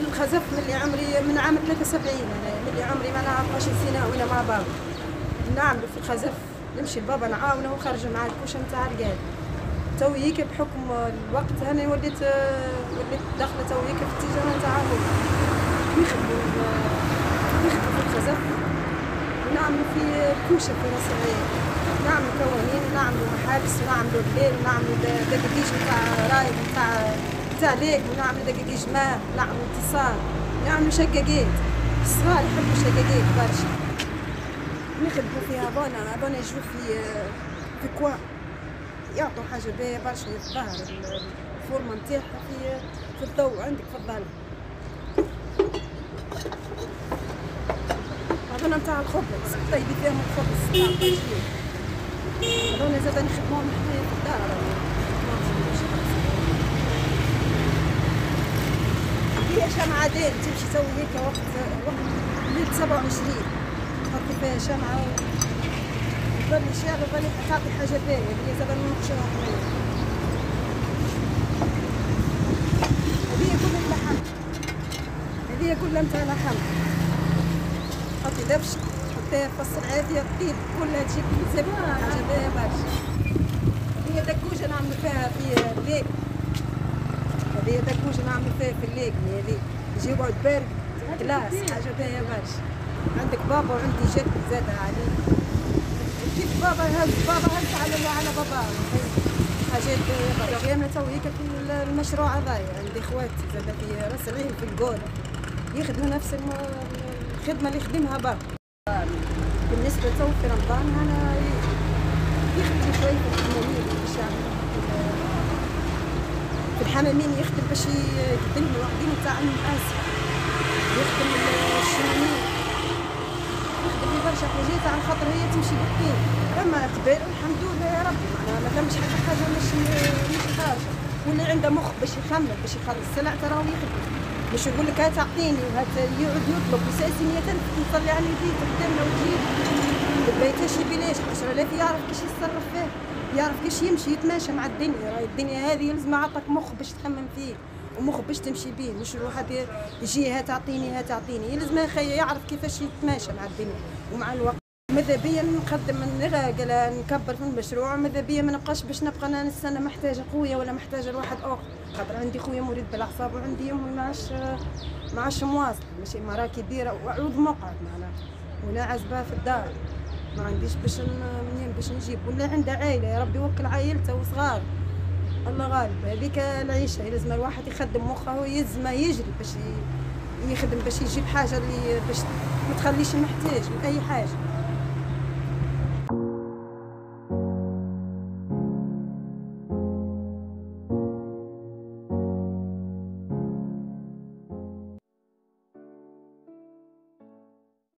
الخزف من عمري من عام 73 أنا من اللي عمري ما نعرف 20 سنه وأنا مع بابا نعملوا في الخزف نمشي لبابا نعاونه وخارجه مع الكوشه نتاع القاد تو هيك بحكم الوقت. أنا وليت وليت داخلة تو هيك في التجاره نتاع نخدموا نخدموا في الخزف؟ ونعملوا في كوشه في رأس العين. نعملوا قوانين ونعملوا محابس ونعملوا الليل ونعملوا دقيقيش نتاع رايد نتاع نتاع ليك ونعملوا دقيقيش ماء نعملوا اتصال نعملوا شقاقيت الصغار يحبوا الشقاقيت برشا. نخدموا فيها بونا بونا يجوا في في كوا. يعطوا حاجة باهية برشا الظهر الفورمة نتاعها في في الضوء عندك في الظل هذونا نتاع الخبز طيبي فيهم الخبز هذونا زاد نخدموهم حنايا في الدار. هي شمعتين تمشي تسوي هيك وقت وقت ليلة سبعة وعشرين. تحطي فيها شمعة تظل شاغل ظل تعطي حاجة باهية هي زاد نقشرها هذه كلها اللحم هذه كلها نتاع لحم. حطي دبش حطيها في فص العافية طيب كلها تجيب زبدة حاجة باهية برشا. هي دكوجة نعمل فيها في الليك هذه دكوجة نعمل فيها في الليك هذه. يجيبوا بارد كلاس حاجة باهية برشا. عندك بابا وعندي جدي زاد عليه كيف بابا هز بابا هز على على بابا. حاجات باهية أنا تو هيك في المشروع هذايا عندي خواتي زاد في راس العين في الجول يخدموا نفس الخدمة اللي يخدمها بابا بالنسبة تو في رمضان أنا يخدم شوي في الحمامين باش في الحمامين يخدم باش يقدم الوحدين تاع المقاسم يخدم الشمامين. يخدم في برشا حاجات على خاطر هي تمشي بالدين أما قبل الحمد لله يا ربي معناها ما فماش حتى حاجة مش مش خارجه واللي عنده مخ باش يخمم باش يخلص السلع تراه يخدم. مش يقول لك هات أعطيني وهات يقعد يطلب. اساسي 100 ألف على البيت قدامنا وتجيب البيت شي بلاش 10000 يعرف كيش يتصرف فيه يعرف كيش يمشي يتماشى مع الدنيا. راهي الدنيا هذه لازم عطاك مخ باش تخمم فيه ومخ باش تمشي بيه. مش الواحد يجي هات اعطيني هات اعطيني لازم يعرف كيفاش يتماشى مع الدنيا. ومع الوقت. ماذا بيا نقدم نراقل نكبر في المشروع. ماذا بيا ما نبقاش باش نبقى أنا نستنى محتاجة خويا ولا محتاجة لواحد أخر. خاطر عندي خويا مريض بالأعصاب وعندي أمي معاش معاش مواصل. ماشي مراه كبيره وعود مقعد معناها. ولا عزبها في الدار. ما عنديش باش منين باش نجيب. ولا عنده عائلة يا ربي يوكل عائلته وصغار. الله غالب هذيك العيشة لازم الواحد يخدم مخه ويلزم يجري باش يخدم باش يجيب حاجة اللي باش ما تخليش محتاج من اي حاجة.